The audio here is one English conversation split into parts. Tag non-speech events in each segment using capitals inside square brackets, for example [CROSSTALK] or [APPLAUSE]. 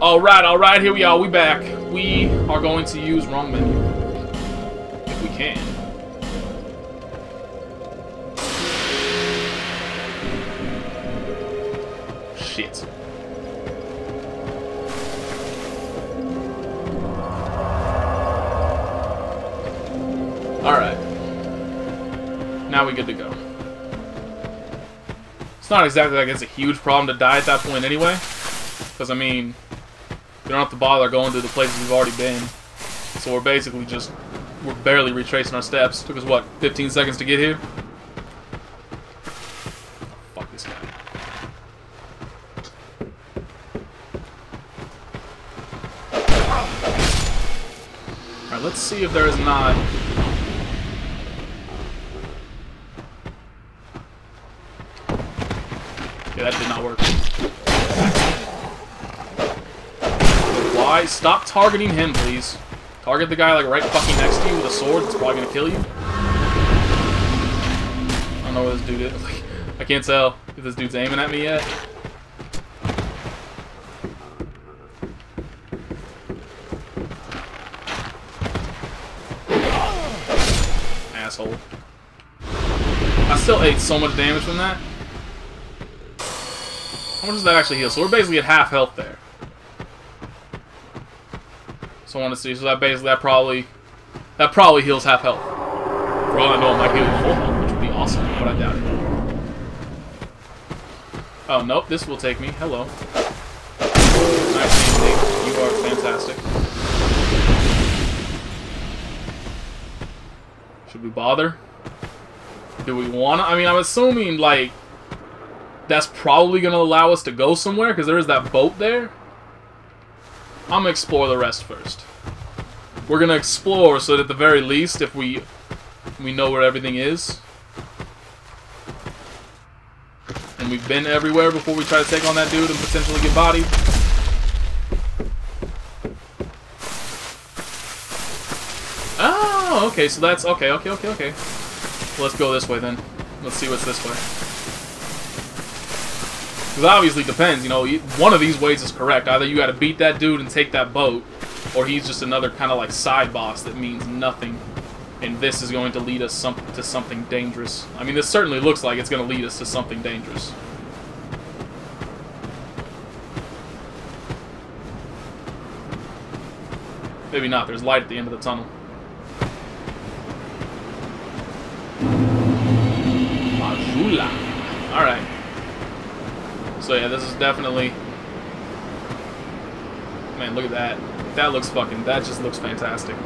Alright, alright, here we are, we back. We are going to use wrong menu. If we can. Shit. Alright. Now we good to go. It's not exactly like it's a huge problem to die at that point anyway. Because, I mean, we don't have to bother going to the places we've already been. So we're basically just, we're barely retracing our steps. Took us, what, 15 seconds to get here? Fuck this guy. Alright, let's see if there is not... Yeah, that did not work. Why? Stop targeting him, please. Target the guy, like, right fucking next to you with a sword that's probably gonna kill you. I don't know where this dude is. [LAUGHS] I can't tell if this dude's aiming at me yet. Asshole. I still ate so much damage from that. How much does that actually heal? So we're basically at half health there. So I want to see. So that basically that probably that probably heals half health. For all I know, it might heal full health, which would be awesome, but I doubt it. Oh nope, this will take me. Hello. Nice You are fantastic. Should we bother? Do we want to? I mean, I'm assuming like that's probably going to allow us to go somewhere because there is that boat there. I'm to explore the rest first. We're to explore so that at the very least, if we we know where everything is. And we've been everywhere before we try to take on that dude and potentially get bodied. Oh, okay, so that's... Okay, okay, okay, okay. Let's go this way then. Let's see what's this way. Because obviously depends, you know, one of these ways is correct. Either you gotta beat that dude and take that boat, or he's just another kind of like side boss that means nothing. And this is going to lead us some to something dangerous. I mean, this certainly looks like it's going to lead us to something dangerous. Maybe not, there's light at the end of the tunnel. Majula. Alright. So yeah, this is definitely... Man, look at that. That looks fucking... That just looks fantastic.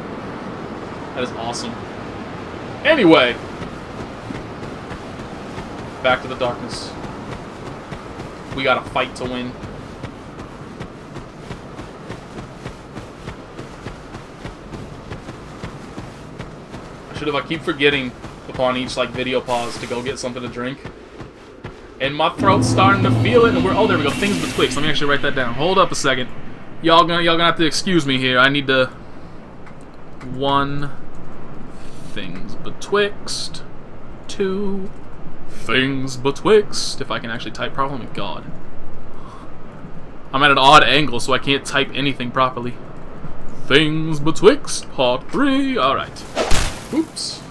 That is awesome. Anyway! Back to the darkness. We got a fight to win. I should have... I keep forgetting upon each, like, video pause to go get something to drink. And my throat's starting to feel it, and we're... Oh, there we go. Things betwixt. Let me actually write that down. Hold up a second. Y'all gonna, y'all gonna have to excuse me here. I need to... One... Things betwixt. Two... Things betwixt. If I can actually type properly. Oh God. I'm at an odd angle, so I can't type anything properly. Things betwixt. Part three. Alright. Oops.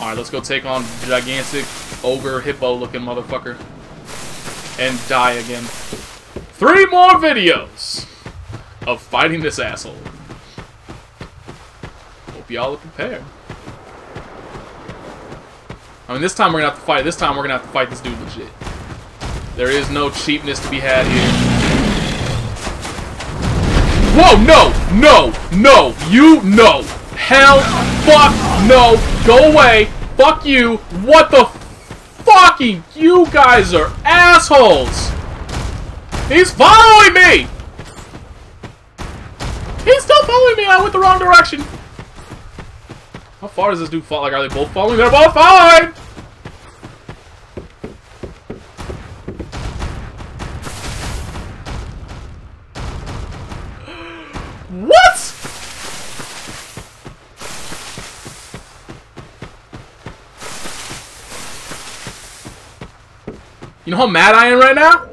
Alright, let's go take on gigantic ogre hippo looking motherfucker. And die again. Three more videos of fighting this asshole. Hope y'all are prepared. I mean, this time we're gonna have to fight. This time we're gonna have to fight this dude legit. There is no cheapness to be had here. Whoa, no, no, no, you, no. Hell, fuck, no, go away, fuck you, what the fucking, you guys are assholes. He's following me. He's still following me, I went the wrong direction. How far does this dude fall? Like, are they both following? They're both following! Know how mad I am right now?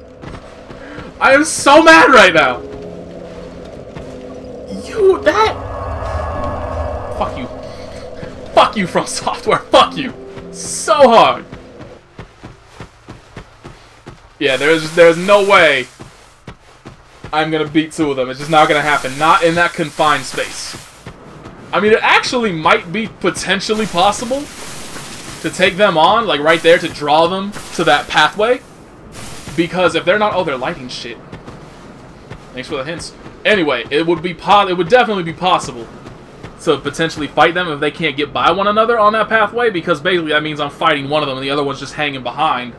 I am so mad right now. You that Fuck you. Fuck you FromSoftware. Fuck you. So hard. Yeah, there's there's no way I'm gonna beat two of them. It's just not gonna happen. Not in that confined space. I mean, it actually might be potentially possible to take them on, like right there, to draw them to that pathway. Because if they're not, oh, they're lighting shit. Thanks for the hints. Anyway, it would be po it would definitely be possible to potentially fight them if they can't get by one another on that pathway, because basically that means I'm fighting one of them and the other one's just hanging behind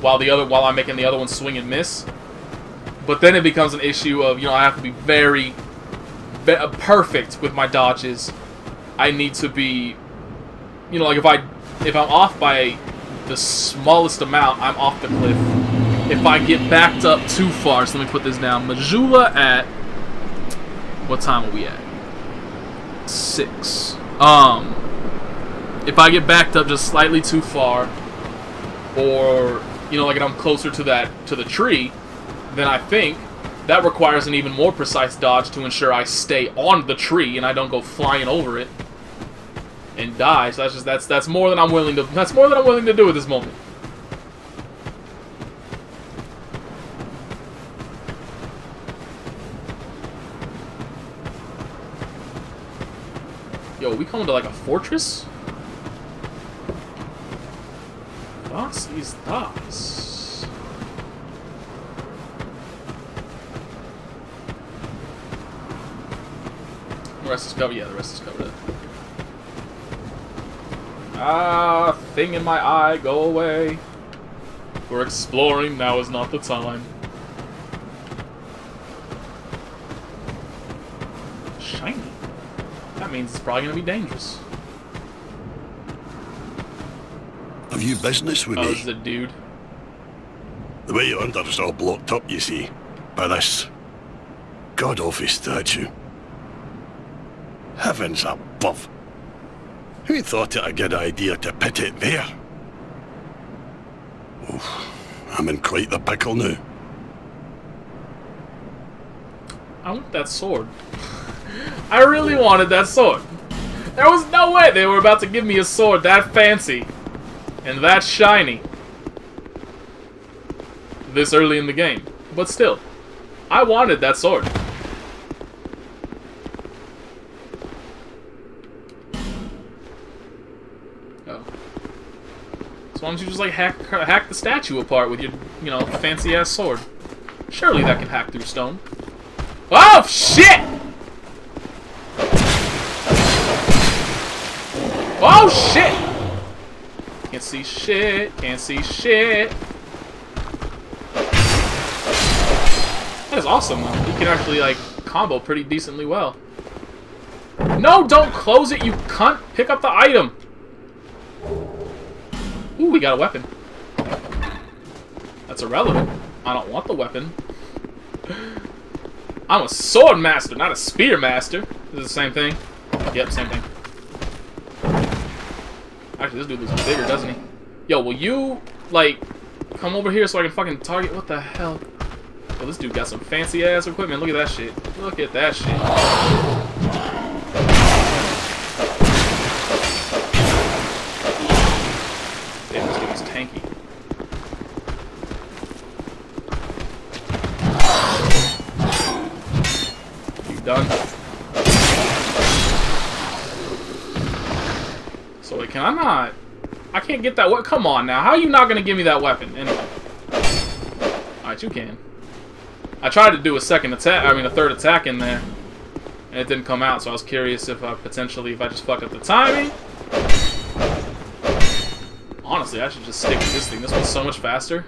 while the other while I'm making the other one swing and miss. But then it becomes an issue of, you know, I have to be very, very perfect with my dodges. I need to be, you know, like if I if I'm off by the smallest amount, I'm off the cliff. If I get backed up too far, so let me put this down. Majula at what time are we at? Six. Um, if I get backed up just slightly too far, or you know, like I'm closer to that to the tree, then I think that requires an even more precise dodge to ensure I stay on the tree and I don't go flying over it and die. So that's just that's that's more than I'm willing to that's more than I'm willing to do at this moment. Yo, we coming to like a fortress? Was ist das? The rest is covered. Yeah, the rest is covered. Ah, thing in my eye, go away. We're exploring, now is not the time. Shiny. That means it's probably gonna be dangerous. Have you business with Oh, me? this is a dude. The way you're under is all blocked up, you see, by this god-awful statue. Heavens above! Who thought it a good idea to put it there? Oof, I'm in quite the pickle now. I want that sword. I really wanted that sword. There was no way they were about to give me a sword that fancy and that shiny this early in the game. But still, I wanted that sword. Oh. So why don't you just like hack hack the statue apart with your, you know, fancy ass sword? Surely that can hack through stone. Oh shit! Oh shit! Can't see shit. Can't see shit. That is awesome. though. He can actually like combo pretty decently well. No, don't close it, you cunt! Pick up the item. Ooh, we got a weapon. That's irrelevant. I don't want the weapon. I'm a sword master, not a spear master. This is the same thing. Yep, same thing. Actually, this dude looks bigger, doesn't he? Yo, will you, like, come over here so I can fucking target? What the hell? Yo, this dude got some fancy-ass equipment. Look at that shit. Look at that shit. So wait, can I not? I can't get that. What? Come on now. How are you not gonna give me that weapon? Anyway. All right, you can. I tried to do a second attack. I mean, a third attack in there, and it didn't come out. So I was curious if I potentially, if I just fucked up the timing. Honestly, I should just stick with this thing. This one's so much faster.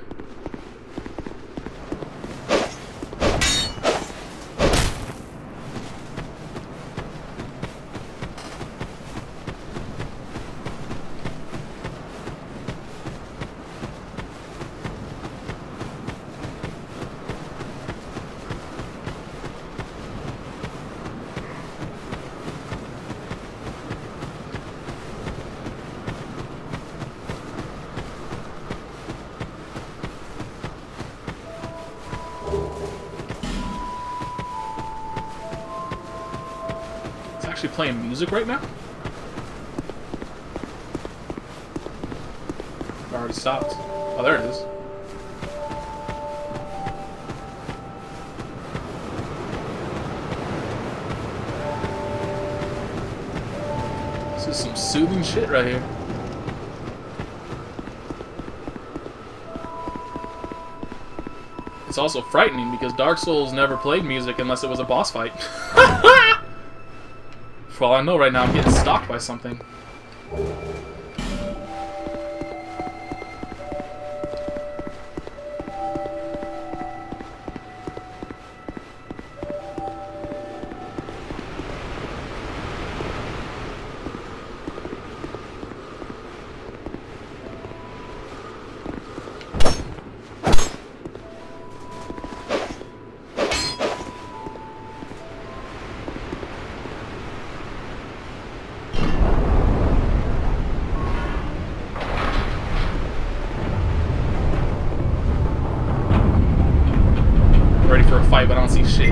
Music right now? It already stopped. Oh, there it is. This is some soothing shit right here. It's also frightening because Dark Souls never played music unless it was a boss fight. [LAUGHS] All I know right now, I'm getting stalked by something. Ready for a fight, but I don't see shit.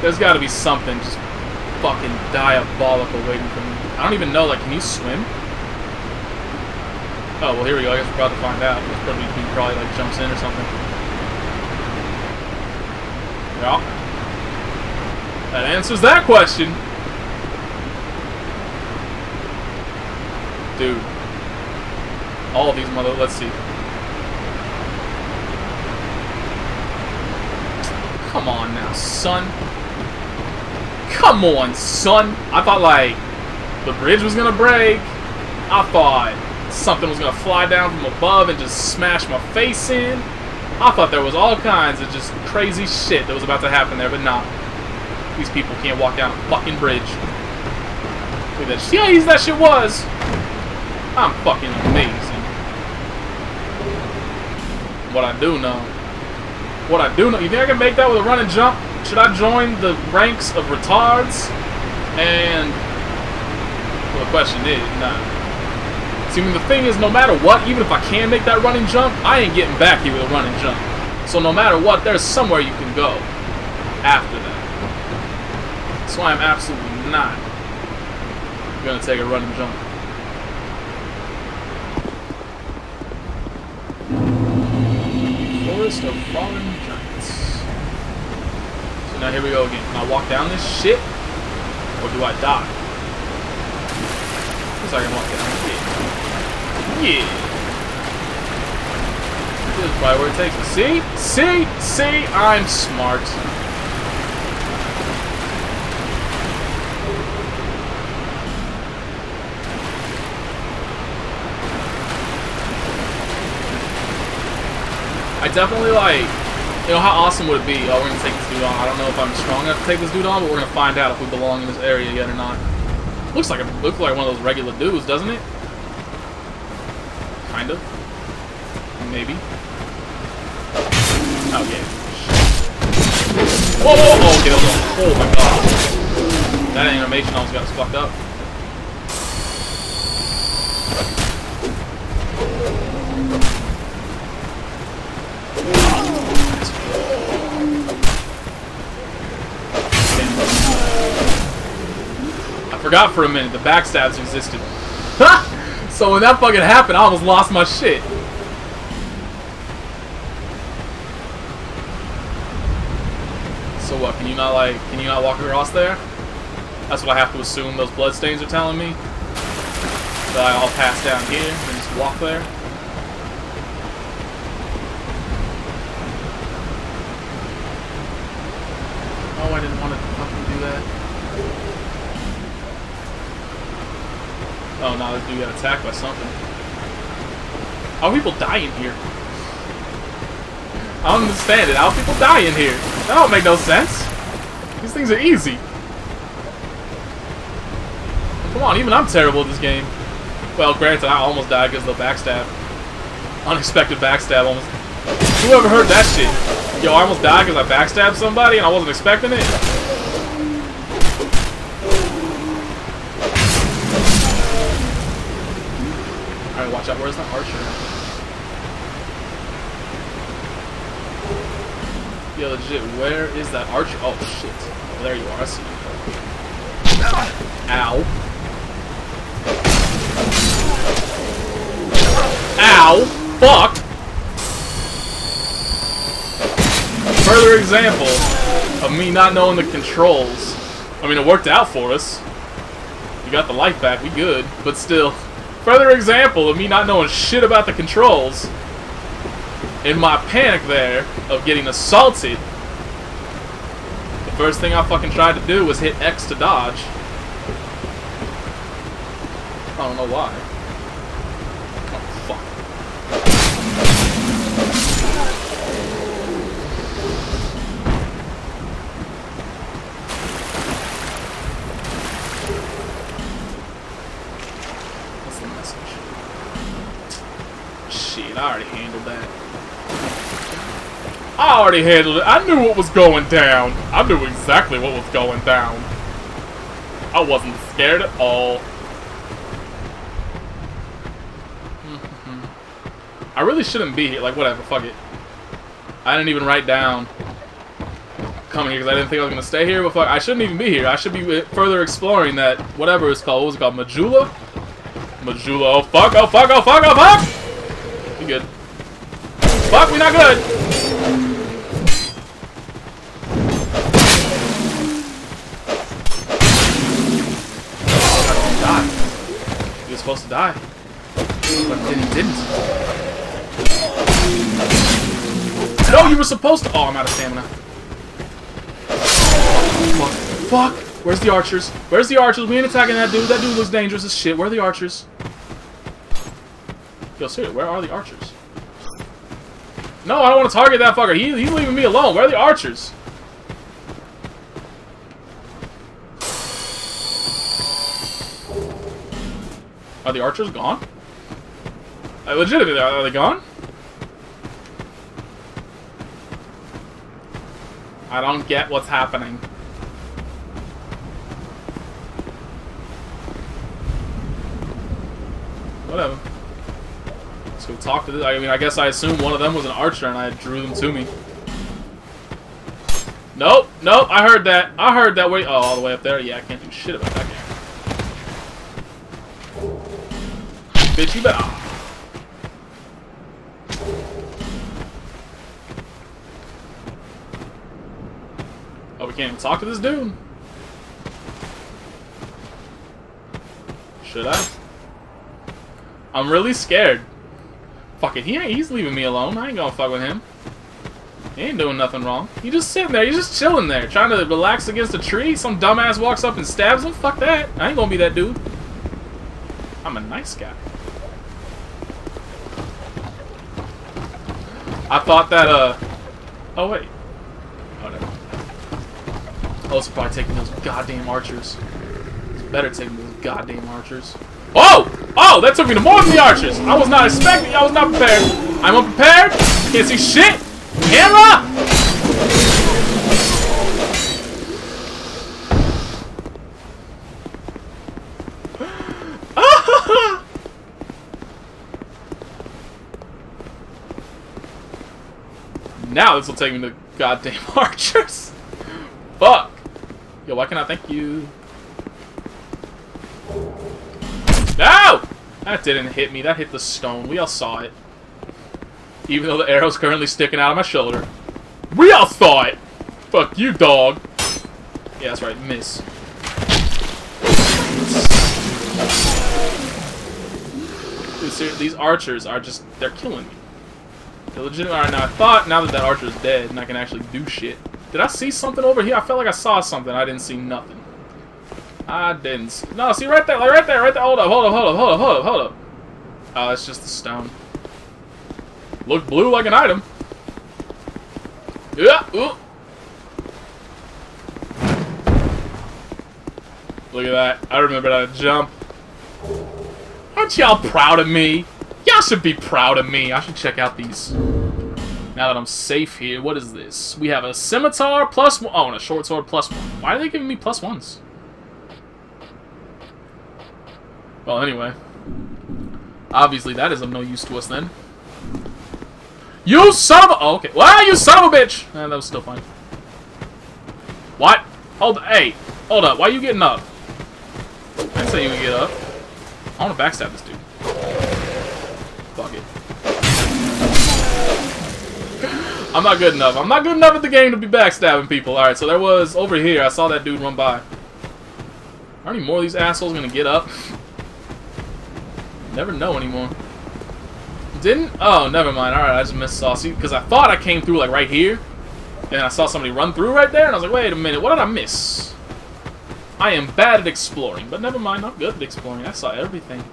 There's gotta be something just fucking diabolical waiting for me. I don't even know, like, can you swim? Oh, well, here we go. I guess we're about to find out. Probably, he probably, like, jumps in or something. Yeah. That answers that question. Dude. All of these mother... Let's see. Come on now, son. Come on, son. I thought, like, the bridge was gonna break. I thought something was gonna fly down from above and just smash my face in. I thought there was all kinds of just crazy shit that was about to happen there, but nah. These people can't walk down a fucking bridge. Look at that. See easy that shit was? I'm fucking amazing. What I do know. What I do know. You think I can make that with a run and jump? Should I join the ranks of retards? And well, the question is, nah. See, I mean, the thing is, no matter what, even if I can make that running jump, I ain't getting back here with a running jump. So no matter what, there's somewhere you can go after that. That's why I'm absolutely not gonna take a running jump. Forest of Fallen Giants. So now here we go again. Can I walk down this shit? Or do I die? Looks like I can walk down Yeah. This is where it takes me. See? See? See? I'm smart. I definitely like, you know, how awesome would it be? Oh, we're gonna take this dude on. I don't know if I'm strong enough to take this dude on, but we're gonna find out if we belong in this area yet or not. Looks like a, looks like one of those regular dudes, doesn't it? Kind of. Maybe. Oh yeah. Whoa, whoa, whoa, okay, that was oh my god. That animation almost got us fucked up. I forgot for a minute, the backstabs existed. So when that fucking happened, I almost lost my shit. So what, can you not like, can you not walk across there? That's what I have to assume those bloodstains are telling me. That I'll pass down here and just walk there. Oh, I didn't want to Oh no, this dude got attacked by something. How do people in here? I don't understand it. How do people in here? That don't make no sense. These things are easy. Come on, even I'm terrible at this game. Well, granted, I almost died because of the backstab. Unexpected backstab almost Whoever heard that shit? Yo, I almost died because I backstabbed somebody and I wasn't expecting it. Alright, watch out. Where's the archer? Yeah, legit, where is that archer? Oh, shit. Oh, there you are. I see you. Ow. Ow! Fuck! Further example of me not knowing the controls. I mean, it worked out for us. We got the life back, we good. But still, further example of me not knowing shit about the controls. In my panic there of getting assaulted, the first thing I fucking tried to do was hit X to dodge. I don't know why. Oh, fuck. What's the message? Shit, I already handled that. I already handled it. I knew what was going down. I knew exactly what was going down. I wasn't scared at all. [LAUGHS] I really shouldn't be here. Like, whatever, fuck it. I didn't even write down coming here because I didn't think I was going to stay here, but fuck, I shouldn't even be here. I should be further exploring that, whatever it's called. What was it called? Majula? Majula. Oh, fuck, oh, fuck, oh, fuck, oh, fuck! We good. Fuck, we not good! Supposed to die. But then he didn't. No, you were supposed to. Oh, I'm out of stamina. Fuck. Fuck. Where's the archers? Where's the archers? We ain't attacking that dude. That dude looks dangerous as shit. Where are the archers? Yo, seriously, where are the archers? No, I don't want to target that fucker. He, he's leaving me alone. Where are the archers? Are the archers gone? Uh, legitimately, are they gone? I don't get what's happening. Whatever. Let's go talk to this. I mean, I guess I assumed one of them was an archer and I drew them to me. Nope, nope, I heard that. I heard that way. Oh, all the way up there? Yeah, I can't do shit about that guy. Bitch, you better. ah. Oh, we can't even talk to this dude? Should I? I'm really scared. Fuck it, he ain't, he's leaving me alone. I ain't gonna fuck with him. He ain't doing nothing wrong. He just sitting there, he's just chilling there, trying to relax against a tree. Some dumbass walks up and stabs him. Fuck that. I ain't gonna be that dude. I'm a nice guy. I thought that, uh... Oh, wait. Oh. Oh, it's probably taking those goddamn archers. It's better taking those goddamn archers. Oh! Oh, that took me to more than the archers! I was not expecting, I was not prepared. I'm unprepared. Can't see shit. Camera! [LAUGHS] now this will take me to goddamn [LAUGHS] archers. Fuck. Yo, why can't I thank you? That didn't hit me. That hit the stone. We all saw it. Even though the arrow's currently sticking out of my shoulder. We all saw it! Fuck you, dog. Yeah, that's right. Miss. These archers are just... They're killing me. They're legitimate. Now I thought, now that that archer's dead, and I can actually do shit. Did I see something over here? I felt like I saw something. I didn't see nothing. Ah, I didn't. No, see right there, like right there, right there. Hold up, hold up, hold up, hold up, hold up, hold up. Oh, it's just the stone. Look blue like an item. Yeah. Ooh. Look at that. I remember to jump. Aren't y'all proud of me? Y'all should be proud of me. I should check out these Now that I'm safe here, what is this? We have a scimitar plus one. Oh, and a short sword plus one. Why are they giving me plus ones? Well, anyway. Obviously, that is of no use to us then. You son of a... Oh, okay. Well, you son of a bitch! Eh, that was still fine. What? Hold... Hey. Hold up. Why are you getting up? I say you would get up. I want to backstab this dude. Fuck it. [LAUGHS] I'm not good enough. I'm not good enough at the game to be backstabbing people. Alright, so there was... Over here, I saw that dude run by. Are any more of these assholes gonna get up? [LAUGHS] Never know anymore. Didn't? Oh, never mind. Alright, I just missed. See, because I thought I came through, like, right here. And I saw somebody run through right there, and I was like, wait a minute, what did I miss? I am bad at exploring, but never mind, I'm good at exploring. I saw everything.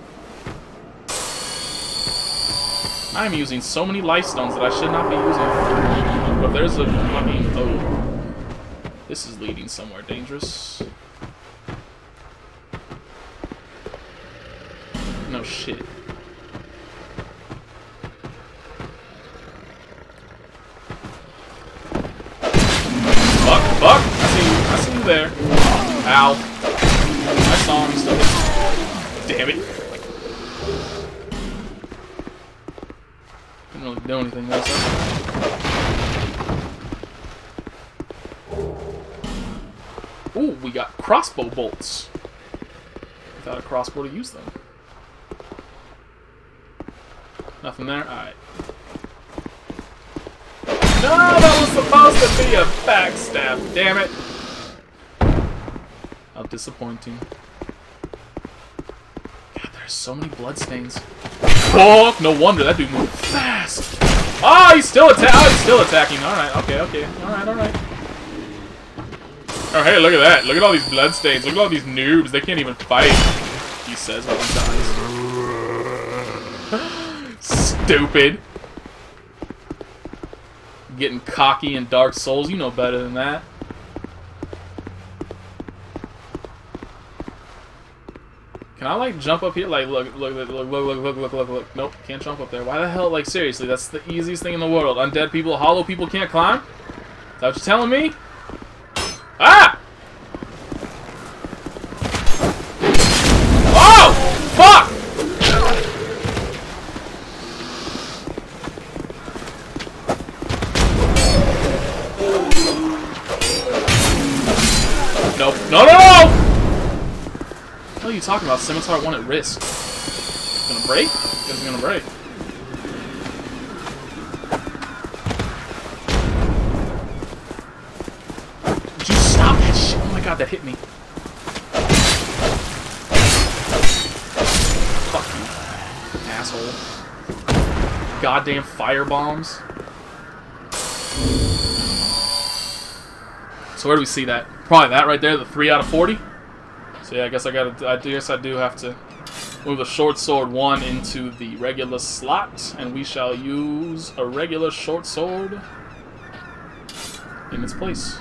I'm using so many life stones that I should not be using. But there's a... I mean, oh. This is leading somewhere dangerous. No shit. Fuck, fuck! I see you. I see you there. Ow. I saw him still. Damn it. Didn't really do anything else. Ooh, we got crossbow bolts. Without a crossbow to use them. Nothing there? Alright. No, that was supposed to be a backstab, damn it! How disappointing. God, there's so many bloodstains. Fuck! No wonder that dude moved fast! Oh, he's still atta oh, he's still attacking. Alright, okay, okay. Alright, alright. Oh, hey, look at that. Look at all these bloodstains. Look at all these noobs. They can't even fight. He says while he dies. Stupid getting cocky in Dark Souls. You know better than that. Can I like jump up here? Like look, look, look, look, look, look, look, look, look. Nope, can't jump up there. Why the hell? Like seriously, that's the easiest thing in the world. Undead people, hollow people can't climb. Is that what you're telling me? Ah! Talking about? Scimitar 1 at risk. Gonna break? It's gonna break. Would you stop that shit? Oh my god, that hit me. Fuck you. Asshole. Goddamn fire bombs. So where do we see that? Probably that right there, the 3 out of 40? So yeah, I guess I gotta. I guess I do have to move the short sword one into the regular slot, and we shall use a regular short sword in its place.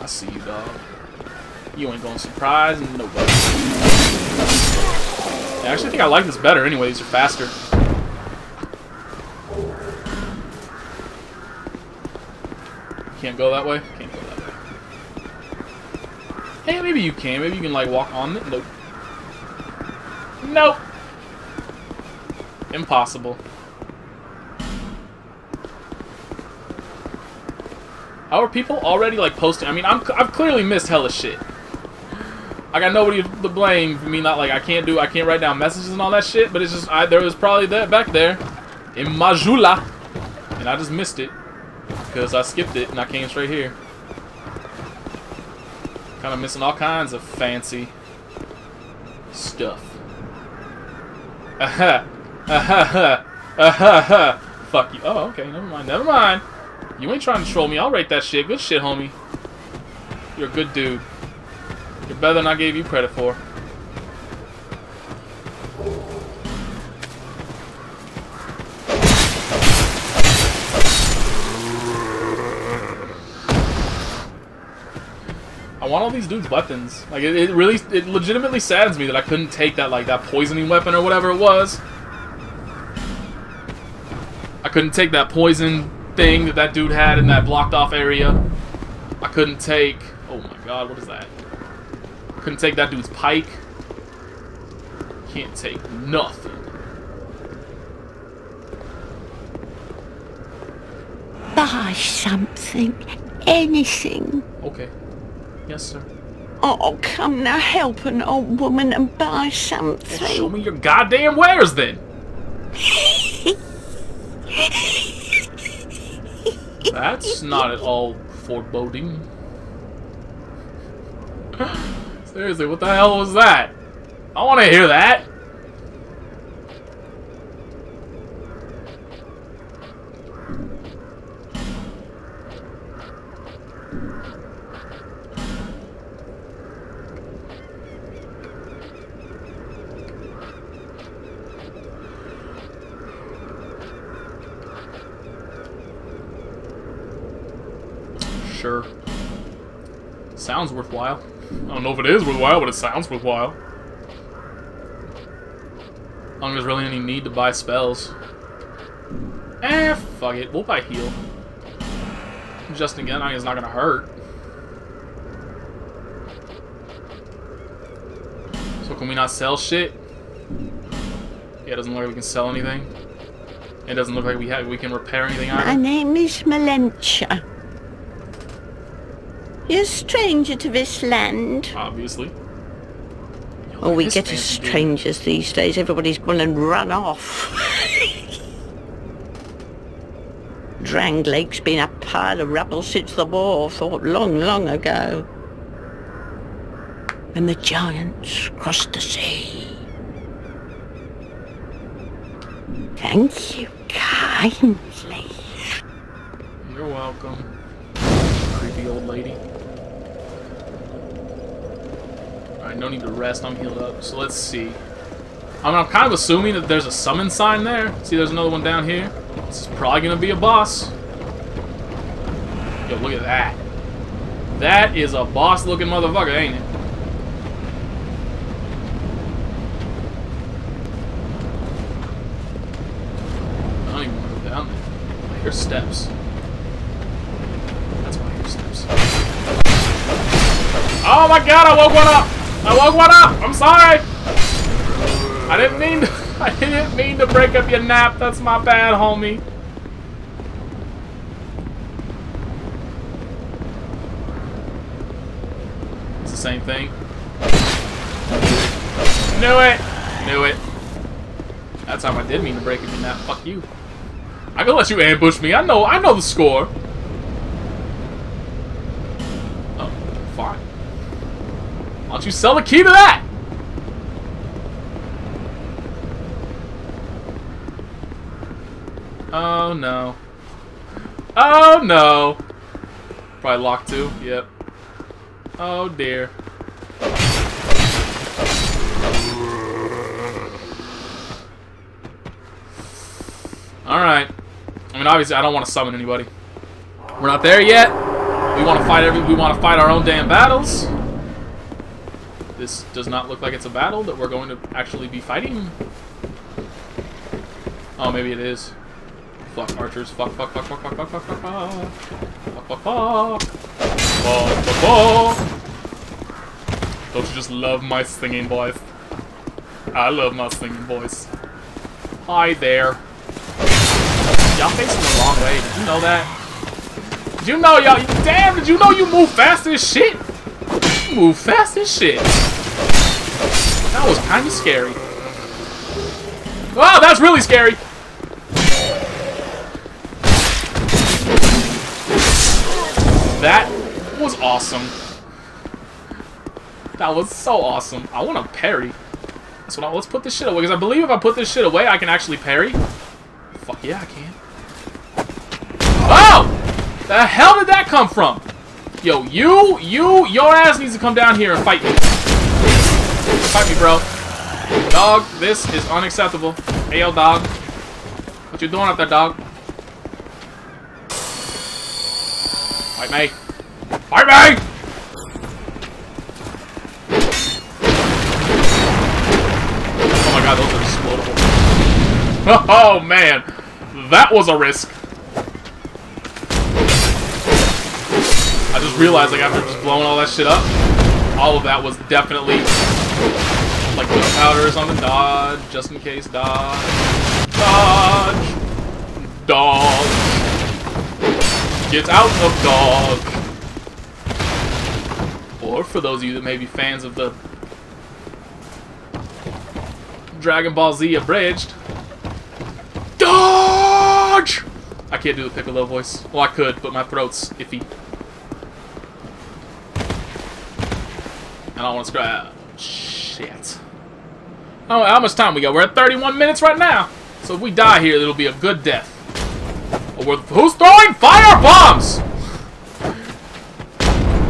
I see you, dog. You ain't gonna surprise nobody. I actually think I like this better anyway. These are faster. Can't go that way? Can't go that way. Hey, maybe you can. Maybe you can, like, walk on it. Nope. Nope. Impossible. How are people already, like, posting? I mean, I'm, I've clearly missed hella shit. I got nobody to blame for me not, like, I can't do, I can't write down messages and all that shit, but it's just, I, there was probably that back there in Majula, and I just missed it. Because I skipped it and I came straight here. Kind of missing all kinds of fancy stuff. Aha! Aha! Aha! Fuck you. Oh, okay. Never mind. Never mind. You ain't trying to troll me. I'll rate that shit. Good shit, homie. You're a good dude. You're better than I gave you credit for. These dudes' weapons. Like, it, it really, it legitimately saddens me that I couldn't take that, like, that poisoning weapon or whatever it was. I couldn't take that poison thing that that dude had in that blocked off area. I couldn't take... Oh my god, what is that? Couldn't take that dude's pike. Can't take nothing. Buy something. Anything. Okay. Yes, sir. Oh, oh, come now, help an old woman and buy Well, show something. me your goddamn wares then. That's not at all foreboding. [GASPS] Seriously, what the hell was that? I want to hear that. Sure. Sounds worthwhile. I don't know if it is worthwhile, but it sounds worthwhile. Long as there's really any need to buy spells. Eh, fuck it. We'll buy heal. Just again, I it's not gonna hurt. So can we not sell shit? Yeah, it doesn't look like we can sell anything. It doesn't look like we have we can repair anything My name is Melentia. You're a stranger to this land. Obviously. Yo, Oh, we get as dude. strangers these days. Everybody's gone and run off. [LAUGHS] Drangleic's been a pile of rubble since the war fought long, long ago. When the giants crossed the sea. Thank you kindly. You're welcome. Creepy old lady. Alright, no need to rest, I'm healed up. So let's see. I mean, I'm kind of assuming that there's a summon sign there. See, there's another one down here. This is probably going to be a boss. Yo, look at that. That is a boss-looking motherfucker, ain't it? I don't even want to go down there. I hear steps. That's why I hear steps. Oh my god, I woke one up! I woke one up! I'm sorry! I didn't mean to, [LAUGHS] I didn't mean to break up your nap. That's my bad, homie. It's the same thing. Knew it! Knew it. That time I did mean to break up your nap. Fuck you. I can let you ambush me. I know. I know the score. Oh, fine. Why don't you sell the key to that? Oh no. Oh no. Probably locked too. Yep. Oh dear. Alright. I mean, obviously, I don't want to summon anybody. We're not there yet. We want to fight every. We want to fight our own damn battles. This does not look like it's a battle that we're going to actually be fighting. Oh, maybe it is. Fuck archers. Fuck, fuck, fuck, fuck, fuck, fuck, fuck, fuck, fuck. Fuck, fuck, fuck. Fuck, fuck. Don't you just love my singing voice? I love my singing voice. Hi there. Y'all facing the wrong way. Did you know that? Did you know y'all? Damn! Did you know you move fast as shit? Move fast as shit. That was kind of scary. Wow, that's really scary. That was awesome. That was so awesome. I want to parry. Let's put this shit away because I believe if I put this shit away, I can actually parry. Fuck yeah, I can. Oh! The hell did that come from? Yo, you, you, your ass needs to come down here and fight me. Fight me, bro. Dog, this is unacceptable. Hey, dog. What you doing up there, dog? Fight me. Fight me! Oh my god, those are explodable. [LAUGHS] Oh, man. That was a risk. I just realized, like, after just blowing all that shit up, all of that was definitely like gunpowder or something. Dodge, just in case. Dodge, dodge, dodge. Get out of dodge. Or for those of you that may be fans of the Dragon Ball Z abridged, dodge. I can't do the Piccolo voice. Well, I could, but my throat's iffy. I don't want to scrap. Shit. Oh, how much time we got? We're at 31 minutes right now. So if we die here, it'll be a good death. Oh, who's throwing fire bombs?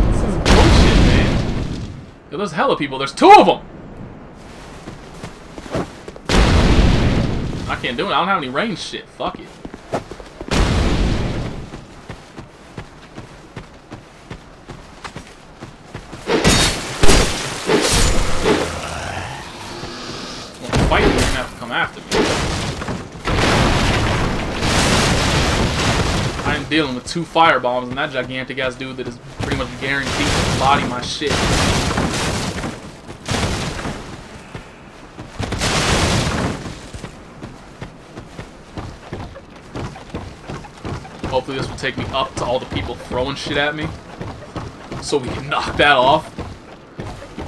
This is bullshit, man. Yo, there's hella people. There's two of them. I can't do it. I don't have any range shit. Fuck it. Dealing with two fire bombs and that gigantic ass dude that is pretty much guaranteed to body my shit. Hopefully this will take me up to all the people throwing shit at me. So we can knock that off.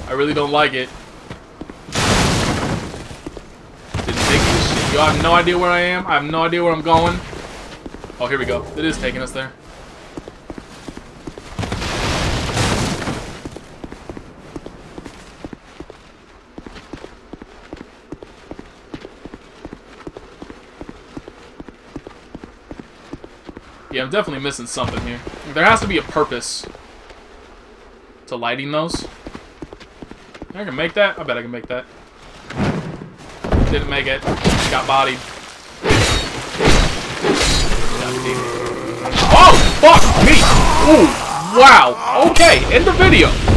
I really don't like it. Didn't this shit. Yo, I have no idea where I am. I have no idea where I'm going. Oh, here we go. It is taking us there. Yeah, I'm definitely missing something here. There has to be a purpose to lighting those. I can make that? I bet I can make that. Didn't make it. Got bodied. Oh, fuck me! Ooh, wow. Okay, end the video.